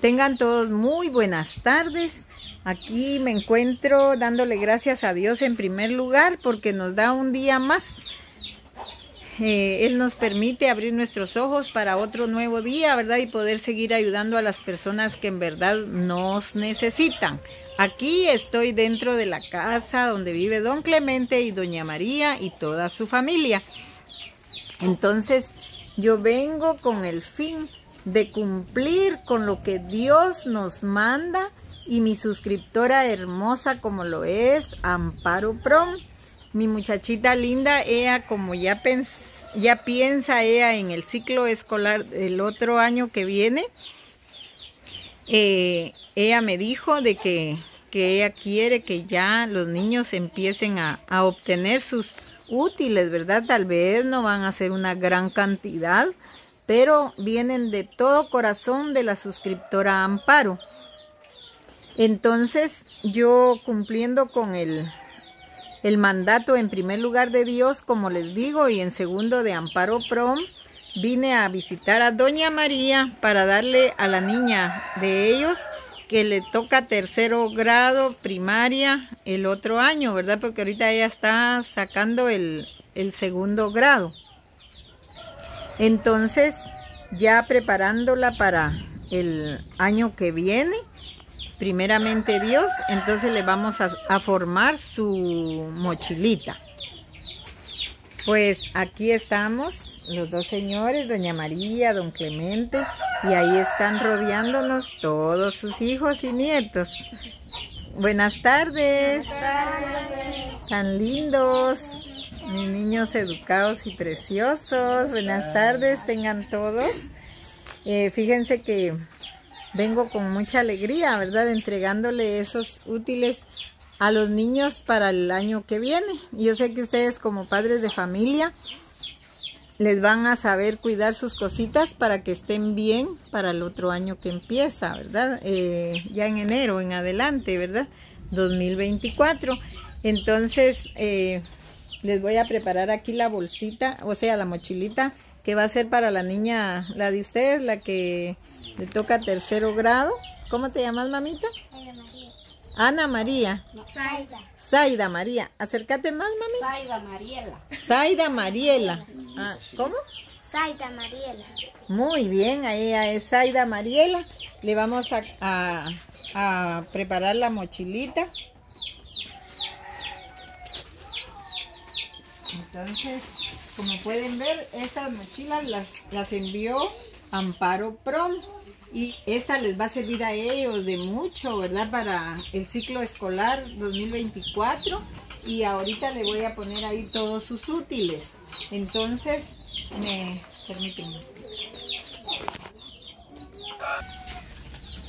Tengan todos muy buenas tardes. Aquí me encuentro dándole gracias a Dios en primer lugar porque nos da un día más. Eh, él nos permite abrir nuestros ojos para otro nuevo día, ¿verdad? Y poder seguir ayudando a las personas que en verdad nos necesitan. Aquí estoy dentro de la casa donde vive don Clemente y doña María y toda su familia. Entonces yo vengo con el fin de cumplir con lo que Dios nos manda y mi suscriptora hermosa como lo es Amparo Prom. Mi muchachita linda, ella como ya, ya piensa ella en el ciclo escolar el otro año que viene, eh, ella me dijo de que, que, ella quiere que ya los niños empiecen a, a obtener sus útiles, ¿verdad? Tal vez no van a ser una gran cantidad, pero vienen de todo corazón de la suscriptora Amparo. Entonces, yo cumpliendo con el, el mandato en primer lugar de Dios, como les digo, y en segundo de Amparo Prom, vine a visitar a Doña María para darle a la niña de ellos que le toca tercero grado primaria el otro año, ¿verdad? Porque ahorita ella está sacando el, el segundo grado. Entonces, ya preparándola para el año que viene, primeramente Dios, entonces le vamos a, formar su mochilita. Pues aquí estamos los dos señores, doña María, don Clemente, y ahí están rodeándonos todos sus hijos y nietos. Buenas tardes. Buenas tardes. Tan lindos. Mis niños educados y preciosos. Buenas tardes, tengan todos. Eh, fíjense que vengo con mucha alegría, ¿verdad? Entregándole esos útiles a los niños para el año que viene. Yo sé que ustedes como padres de familia les van a saber cuidar sus cositas para que estén bien para el otro año que empieza, ¿verdad? Eh, ya en enero en adelante, ¿verdad? 2024. Entonces, eh, les voy a preparar aquí la bolsita, o sea, la mochilita que va a ser para la niña, la de ustedes, la que le toca tercero grado. ¿Cómo te llamas, mamita? Ana María. Zaida. Zaida María. Acércate más, mami. Zaida Mariela. Zaida Mariela. Ah, ¿Cómo? Zaida Mariela. Muy bien, ahí es Zaida Mariela. Le vamos a, a preparar la mochilita. Entonces, como pueden ver, estas mochilas las, las envió Amparo Prom y esta les va a servir a ellos de mucho, ¿verdad? Para el ciclo escolar 2024 y ahorita le voy a poner ahí todos sus útiles. Entonces, me permiten.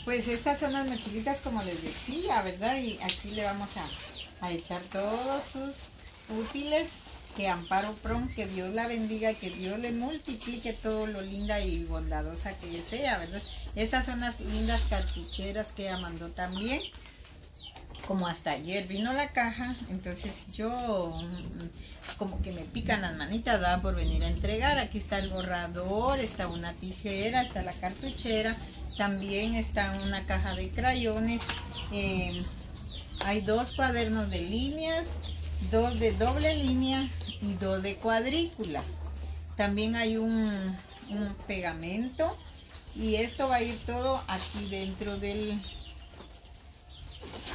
Pues estas son las mochilitas como les decía, ¿verdad? Y aquí le vamos a, a echar todos sus útiles que Amparo Prom, que Dios la bendiga, que Dios le multiplique todo lo linda y bondadosa que sea, ¿verdad? Estas son las lindas cartucheras que ella mandó también. Como hasta ayer vino la caja, entonces yo mm, como que me pican las manitas, ¿verdad? Por venir a entregar. Aquí está el borrador, está una tijera, está la cartuchera, también está una caja de crayones. Eh, hay dos cuadernos de líneas, dos de doble línea y dos de cuadrícula. También hay un, pegamento y esto va a ir todo aquí dentro del,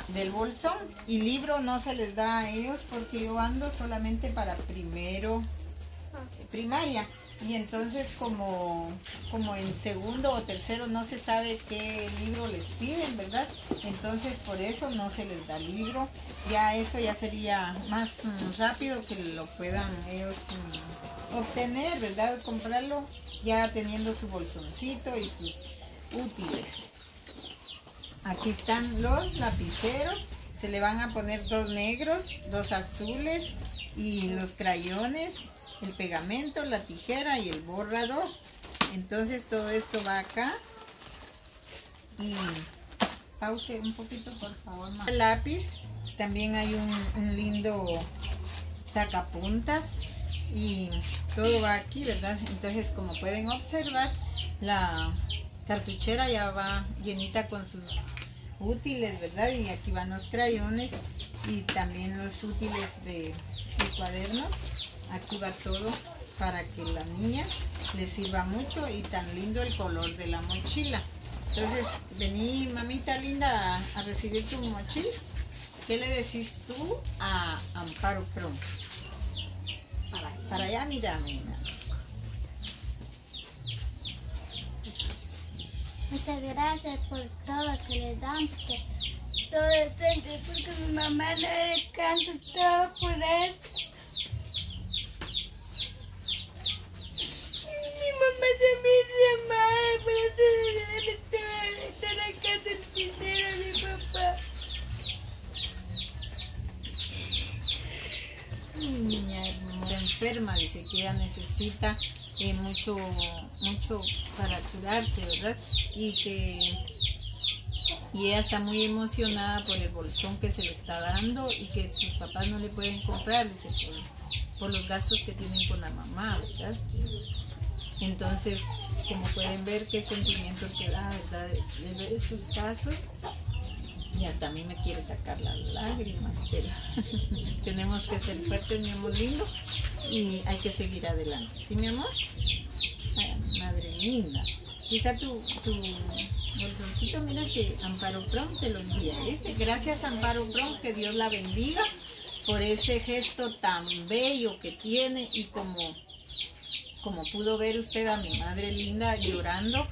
del bolsón. Y libro no se les da a ellos porque yo ando solamente para primero primaria y entonces como, como en segundo o tercero no se sabe qué libro les piden, ¿verdad? Entonces por eso no se les da libro. Ya eso ya sería más mm, rápido que lo puedan ellos mm, obtener, ¿verdad? Comprarlo ya teniendo su bolsoncito y sus útiles. Aquí están los lapiceros. Se le van a poner dos negros, dos azules y los crayones el pegamento, la tijera y el borrador. Entonces todo esto va acá. Y pause un poquito por favor. El lápiz, también hay un, lindo sacapuntas y todo va aquí, ¿verdad? Entonces como pueden observar, la, cartuchera ya va llenita con sus útiles, ¿verdad? Y aquí van los crayones y también los útiles de, de cuadernos. Aquí va todo para que la niña le sirva mucho y tan lindo el color de la mochila. Entonces, vení, mamita linda, a, a recibir tu mochila. ¿Qué le decís tú a Amparo Prom? Para, para allá, mira, mira. Muchas gracias por todo que le dan, porque todo depende, porque mi mamá no descansa todo por eso. Mi mamá también se mal, por eso le está- está sacando el dinero a mi papá. Mi niña hermosa, enferma, dice que ella necesita eh, mucho, mucho para curarse, ¿verdad? Y que y ella está muy emocionada por el bolsón que se le está dando y que sus papás no le pueden comprar, dice, por los gastos que tienen con la mamá, ¿verdad? Entonces, como pueden ver qué sentimiento te da, ¿verdad? De, ver esos casos. Y hasta a mí me quiere sacar las lágrimas, pero tenemos que ser fuertes, mi amor lindo, y hay que seguir adelante. ¿Sí, mi amor? Madre linda. Está tu, tu bolsoncito, mira que Amparo Prom te lo envía. ¿Viste? Gracias Amparo Prom, que Dios la bendiga por ese gesto tan bello que tiene y como, como pudo ver usted a mi madre linda llorando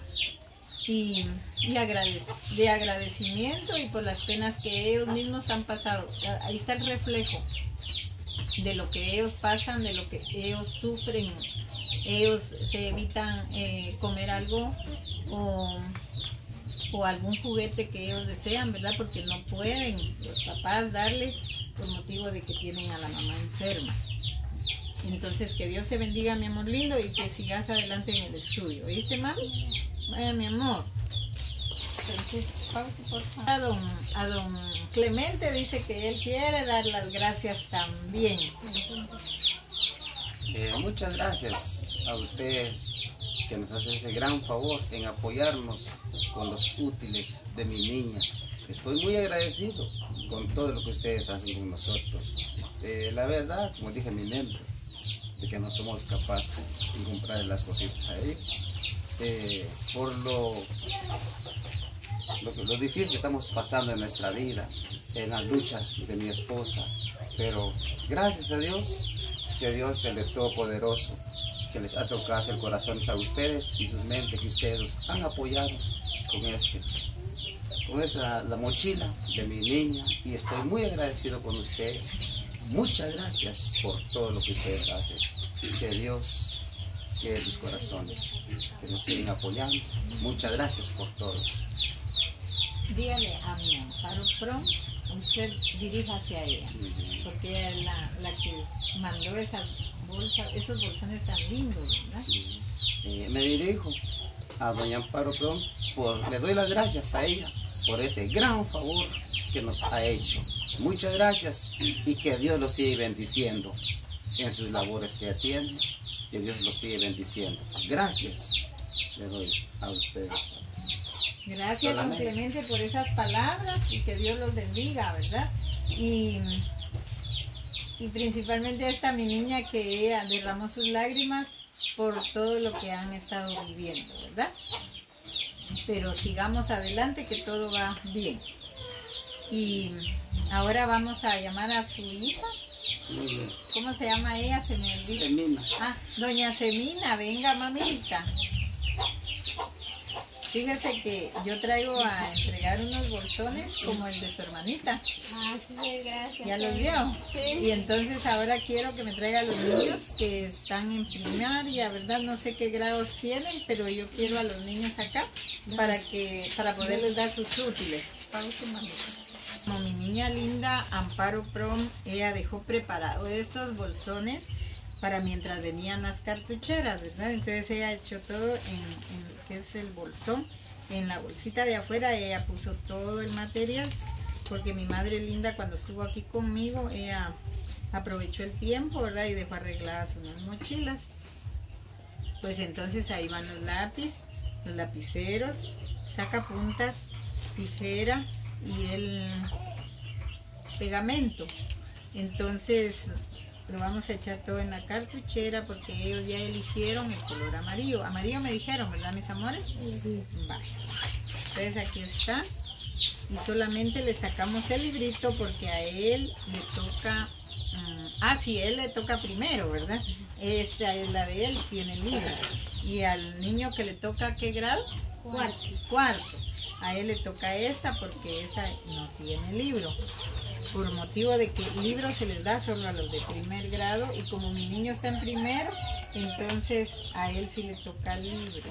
y, y agradec- de agradecimiento y por las penas que ellos mismos han pasado. Ahí está el reflejo de lo que ellos pasan, de lo que ellos sufren. Ellos se evitan eh, comer algo o, o algún juguete que ellos desean, ¿verdad? Porque no pueden los papás darle por motivo de que tienen a la mamá enferma. Entonces, que Dios te bendiga, mi amor lindo, y que sigas adelante en el estudio. ¿Oíste, mami? Vaya, mi amor. A don Clemente dice que él quiere dar las gracias también. Eh, muchas gracias a ustedes que nos hacen ese gran favor en apoyarnos con los útiles de mi niña. Estoy muy agradecido con todo lo que ustedes hacen con nosotros. Eh, la verdad, como dije mi nombre, que no somos capaces de comprar las cositas a ellos. Eh, por lo, lo, difícil que estamos pasando en nuestra vida, en la lucha de mi esposa. Pero gracias a Dios, que Dios el Todopoderoso, que les ha tocado el corazón a ustedes y sus mentes que ustedes han apoyado con ese con esa la mochila de mi niña y estoy muy agradecido con ustedes. Muchas gracias por todo lo que ustedes hacen. Que Dios quede sus corazones, que nos siguen apoyando. Muchas gracias por todo. Dígale a mi Amparo Prom, usted diríjase a ella, porque ella es la, la que mandó esas bolsas, esos bolsones tan lindos, ¿verdad? Eh, me dirijo a doña Amparo Prom, por, le doy las gracias a ella por ese gran favor que nos ha hecho. Muchas gracias y que Dios los siga bendiciendo en sus labores que atiende, que Dios los siga bendiciendo. Gracias le doy a ustedes. Gracias, don Solamente. Clemente, por esas palabras y que Dios los bendiga, ¿verdad? Y, y principalmente a esta mi niña que ella derramó sus lágrimas por todo lo que han estado viviendo, ¿verdad? Pero sigamos adelante que todo va bien. Y ahora vamos a llamar a su hija. Muy bien. ¿Cómo se llama ella? Se me olvidó. Semina. Ah, doña Semina, venga mamita. Fíjese que yo traigo a entregar unos bolsones como el de su hermanita. Ah, sí, gracias. ¿Ya los vio? Sí. Y entonces ahora quiero que me traiga a los niños que están en primaria, ¿verdad? No sé qué grados tienen, pero yo quiero a los niños acá para que para poderles dar sus útiles. Como mi niña linda Amparo Prom, ella dejó preparado estos bolsones para mientras venían las cartucheras, ¿verdad? Entonces ella echó todo en, lo que es el bolsón, en la bolsita de afuera, ella puso todo el material, porque mi madre linda cuando estuvo aquí conmigo, ella aprovechó el tiempo, ¿verdad? Y dejó arregladas unas mochilas. Pues entonces ahí van los lápiz los lapiceros, sacapuntas, tijera y el pegamento. Entonces lo vamos a echar todo en la cartuchera porque ellos ya eligieron el color amarillo. Amarillo me dijeron, ¿verdad mis amores? Sí. Vale. Entonces aquí está. Y solamente le sacamos el librito porque a él le toca... mm, ah, sí, él le toca primero, ¿verdad? Esta es la de él, tiene el libro. Y al niño que le toca, ¿qué grado? Cuarto. Cuarto. A él le toca esta porque esa no tiene libro. Por motivo de que libro se les da solo a los de primer grado y como mi niño está en primero, entonces a él sí le toca libro.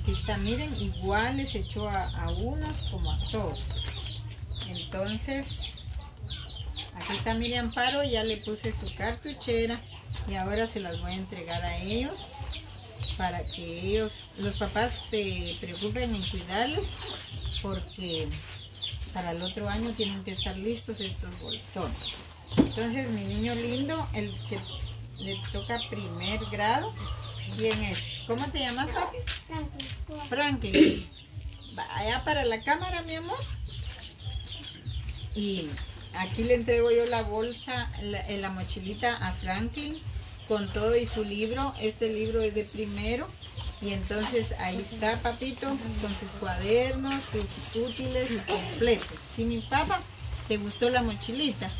Aquí está, miren, igual les echó a, a unos como a todos. Entonces, aquí está Miriam Amparo, ya le puse su cartuchera y ahora se las voy a entregar a ellos para que ellos, los papás se preocupen en cuidarles porque para el otro año tienen que estar listos estos bolsones. Entonces mi niño lindo, el que le toca primer grado, ¿quién es? ¿Cómo te llamas, papi? Franklin. Vaya para la cámara, mi amor. Y aquí le entrego yo la bolsa, la, en la mochilita a Franklin con todo y su libro. Este libro es de primero. Y entonces ahí está, papito, con sus cuadernos, sus útiles y completos. ¿Sí, mi papá? ¿Te gustó la mochilita?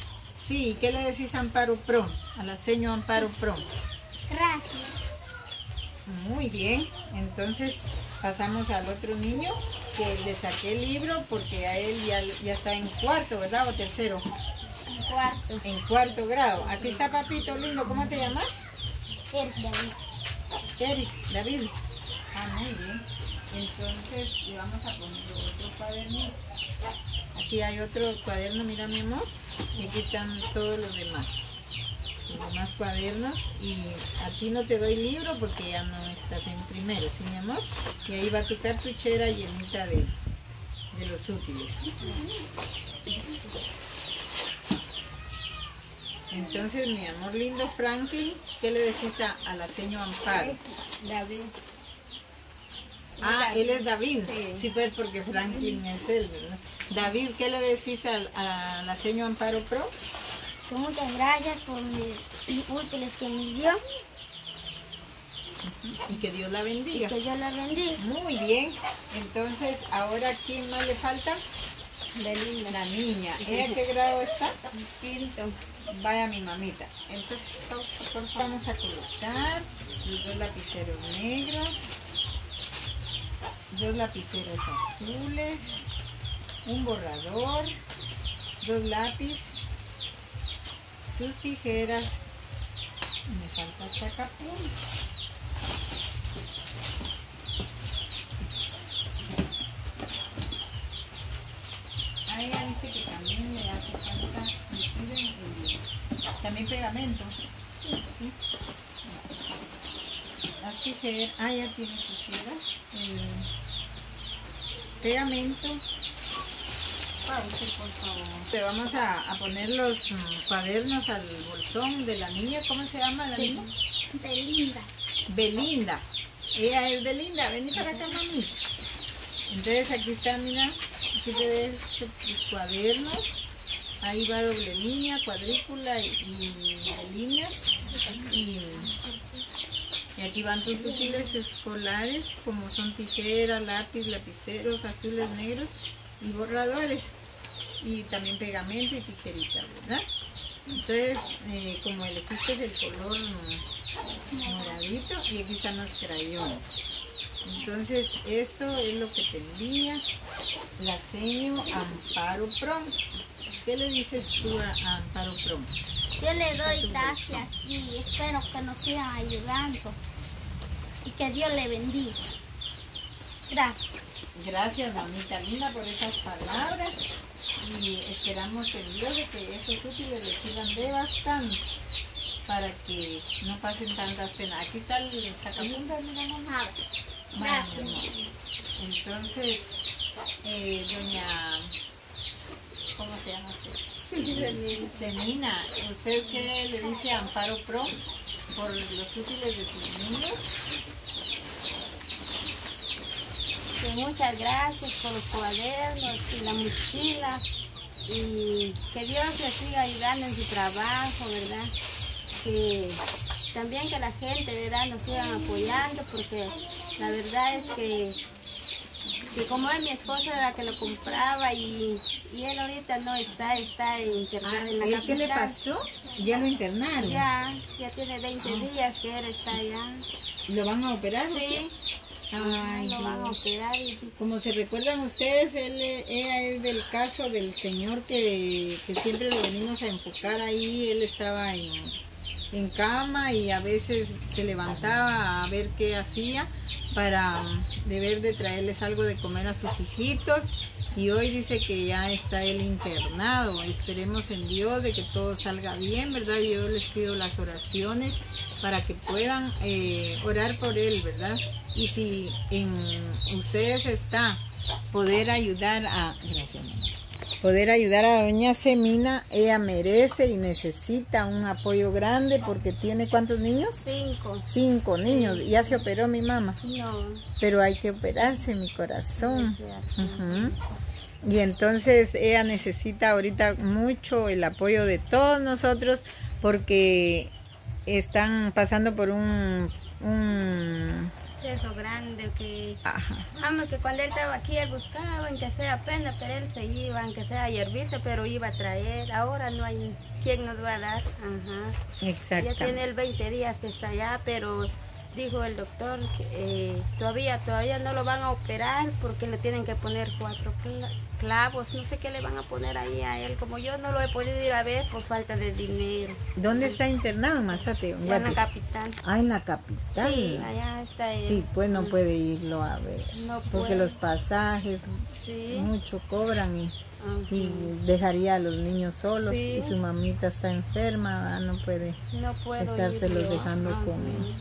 Sí, ¿qué le decís a Amparo Pro? A la seño Amparo Pro. Gracias. Muy bien, entonces pasamos al otro niño que le saqué el libro porque a él ya, ya está en cuarto, ¿verdad? O tercero, Cuarto. en cuarto grado. Aquí está papito lindo, ¿cómo te llamas? Eric, David. Ah, muy bien. Entonces le vamos a poner otro cuaderno. Aquí hay otro cuaderno, mira mi amor. Y aquí están todos los demás. Los demás cuadernos. Y a ti no te doy libro porque ya no estás en primero, ¿sí mi amor? Y ahí va tu cartuchera llenita de, de los útiles. Entonces, mi amor lindo Franklin, ¿qué le decís a, a la seño Amparo? David. Ah, él es David. Sí. Sí, pues porque Franklin es él, ¿verdad? David, ¿qué le decís a, la seño Amparo Pro? Que muchas gracias por mis útiles que me dio Y que Dios la y bendiga. que Dios la bendiga. Muy bien. Entonces, ahora, ¿quién más le falta? Belinda. La niña. ¿Ella qué grado está? Quinto. Vaya mi mamita. Entonces, por favor, vamos a colocar los dos lapiceros negros, dos lapiceros azules, un borrador, dos lápiz, sus tijeras. Me falta sacapuntas. A ella dice que también le hace falta, también pegamento. Sí. Las tijeras, ah, ya tiene tijeras. El pegamento. Pause, por favor. Le vamos a, a poner los mm, cuadernos al bolsón de la niña. ¿Cómo se llama la niña? Belinda. Belinda. Ella es Belinda. Vení para acá, mami. Entonces aquí está, mira. Aquí te ves tus cuadernos. Ahí va doble línea, cuadrícula y, y líneas. Y, aquí van tus útiles escolares, como son tijera, lápiz, lapiceros, azules, negros y borradores. Y también pegamento y tijerita, ¿verdad? Entonces, eh, como elegiste el color moradito, y aquí están los crayones. Entonces, esto es lo que te envía la seño Amparo Prom. ¿Qué le dices tú a, Amparo Prom? Yo le doy gracias y espero que nos sigan ayudando y que Dios le bendiga. Gracias. Gracias, mamita linda, por esas palabras. Y esperamos en Dios de que esos útiles les sirvan de bastante para que no pasen tantas penas. Aquí está el sacapuntas, mira mamá. Máximo. Entonces, eh, doña, ¿cómo se llama usted? Sí, Semina, ¿usted qué le dice Amparo Pro por los útiles de sus niños? Que muchas gracias por los cuadernos y la mochila y que Dios les siga ayudando en su trabajo, ¿verdad? Que también que la gente, ¿verdad? Nos sigan apoyando porque la verdad es que, que como es mi esposa la que lo compraba y, y él ahorita no está, está internado en la ¿Y capital. qué le pasó? Ya lo internaron. Ya, ya tiene 20 días que él está allá. ¿Lo van a operar? Sí? Ay, lo van a Dios. operar y Como se recuerdan ustedes, él, ella es del caso del señor que, que siempre lo venimos a enfocar ahí. Él estaba en, en cama y a veces se levantaba a ver qué hacía para mm, deber de traerles algo de comer a sus hijitos. Y hoy dice que ya está él internado. Esperemos en Dios de que todo salga bien, ¿verdad? Yo les pido las oraciones para que puedan eh, orar por él, ¿verdad? Y si en ustedes está poder ayudar a... Gracias. Poder ayudar a doña Semina, ella merece y necesita un apoyo grande porque tiene cuántos niños? cinco. Cinco niños. Ya se operó mi mamá, No, pero hay que operarse mi corazón. Ujú. Y entonces ella necesita ahorita mucho el apoyo de todos nosotros porque están pasando por un... un eso grande que ajá, vamos que cuando él estaba aquí él buscaba aunque sea pena pero él se iba aunque sea hierbita pero iba a traer. Ahora no hay quien nos va a dar. Ajá. Ya exacto. tiene el 20 días que está allá pero dijo el doctor que eh, todavía todavía no lo van a operar porque le tienen que poner cuatro cla- clavos no sé qué le van a poner ahí a él como yo no lo he podido ir a ver por falta de dinero ¿Dónde está internado, Mazate? En ya en la capital Ah, en la capital. sí allá está él. Sí, pues no puede irlo a ver. No Porque puede. los pasajes sí mucho cobran y, Y dejaría a los niños solos Sí. y su mamita está enferma, no puede no estárselos ir dejando Ajá. con él.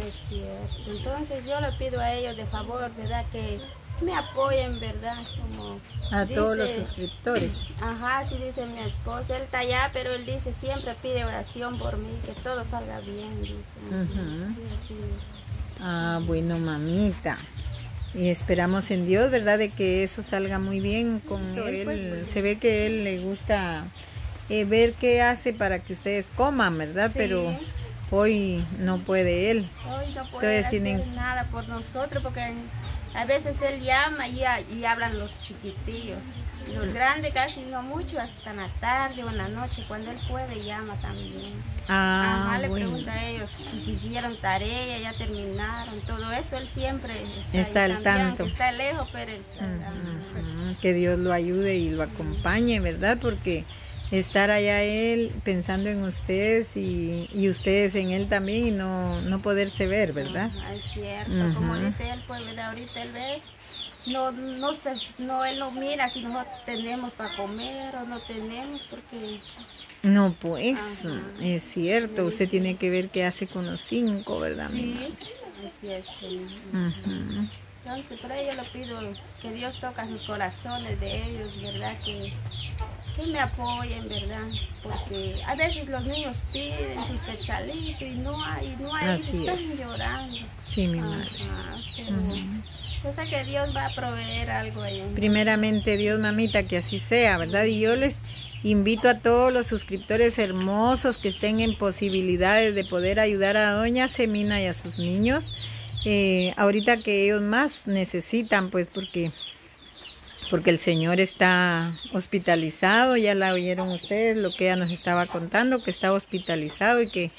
Es cierto. Entonces yo le pido a ellos de favor, ¿verdad? Que me apoyen, ¿verdad? Como A todos los suscriptores. Ajá, sí dice mi esposa, él está allá, pero él dice, siempre pide oración por mí, que todo salga bien, dice. Sí, así es. Ah, bueno, mamita. Y esperamos en Dios, ¿verdad? De que eso salga muy bien con él. pues, Se ve que él le gusta eh, ver qué hace para que ustedes coman, ¿verdad? Sí. Pero hoy no puede él. Hoy no puede hacer tienen- nada por nosotros porque a veces él llama y, y hablan los chiquitillos. Los grandes casi no mucho, hasta en la tarde o en la noche, cuando él puede llama también. Ah, Ajá, le bueno. pregunta a ellos si hicieron tarea, ya terminaron, todo eso, él siempre está, Está al tanto. Está lejos, pero está al tanto. Ujú, Que Dios lo ayude y lo acompañe, ¿verdad? Porque estar allá él pensando en ustedes y, y ustedes en él también y no, no poderse ver, ¿verdad? Ajá, es cierto, como dice él, pues ¿verdad? ahorita él ve, no, no, se, no, él no mira si nosotros tenemos para comer o no tenemos, porque No, pues, Ajá. es cierto, usted tiene que ver qué hace con los cinco, ¿verdad? sí, así es. sí. Entonces, por ello le pido que Dios toque sus corazones de ellos, ¿verdad? Que, que me apoyen, ¿verdad? Porque a veces los niños piden sus quetzalitos y no hay, no hay, Así están es. llorando. Sí, mi madre. Ajá, pero que Dios va a proveer algo. Primeramente, Dios, mamita, que así sea, ¿verdad? Y yo les invito a todos los suscriptores hermosos que estén en posibilidades de poder ayudar a Doña Semina y a sus niños. eh, ahorita que ellos más necesitan, pues porque porque el Señor está hospitalizado, ya la oyeron ustedes lo que ella nos estaba contando, que está hospitalizado y que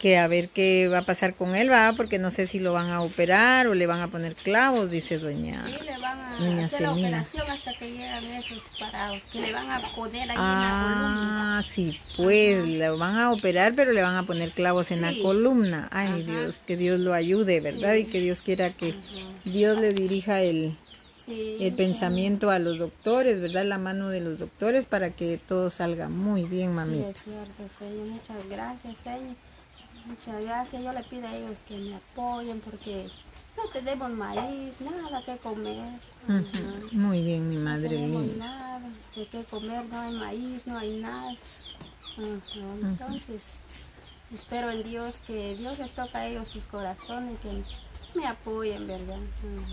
que a ver qué va a pasar con él, va, porque no sé si lo van a operar o le van a poner clavos, dice doña. Sí, le van a Doña hacer la operación hasta que llegan esos parados, que le van a poner ahí en la columna. Ah, sí, pues le van a operar, pero le van a poner clavos en la Sí. columna. Ay, Ajá. Dios, que Dios lo ayude, ¿verdad? Y que Dios quiera que Dios le dirija el, Sí, el pensamiento a los doctores, ¿verdad? La mano de los doctores para que todo salga muy bien, sí, mamita. es cierto, Señor. Muchas gracias, Señor. Muchas gracias. Yo le pido a ellos que me apoyen porque no tenemos maíz, nada que comer. Muy bien, mi No madre tenemos linda. nada de qué comer, no hay maíz, no hay nada. Entonces, espero en Dios que Dios les toque a ellos sus corazones, que me apoyan, ¿verdad?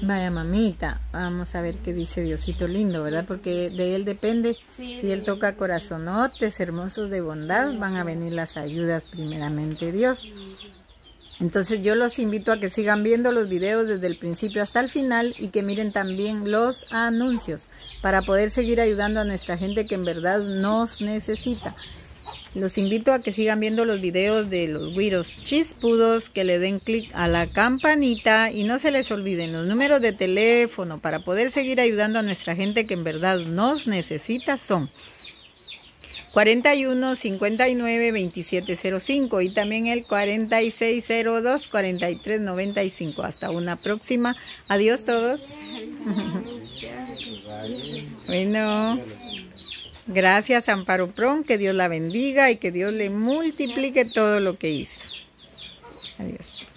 Vaya mamita, vamos a ver qué dice Diosito lindo, ¿verdad? Porque de él depende. si él toca corazonotes hermosos de bondad, van a venir las ayudas primeramente Dios. Entonces yo los invito a que sigan viendo los videos desde el principio hasta el final y que miren también los anuncios para poder seguir ayudando a nuestra gente que en verdad nos necesita. Los invito a que sigan viendo los videos de los güiros chispudos, que le den clic a la campanita y no se les olviden los números de teléfono para poder seguir ayudando a nuestra gente que en verdad nos necesita son 41 59 2705 y también el 4602 4395. Hasta una próxima. Adiós todos. bueno. Gracias Amparo Pron, que Dios la bendiga y que Dios le multiplique todo lo que hizo. Adiós.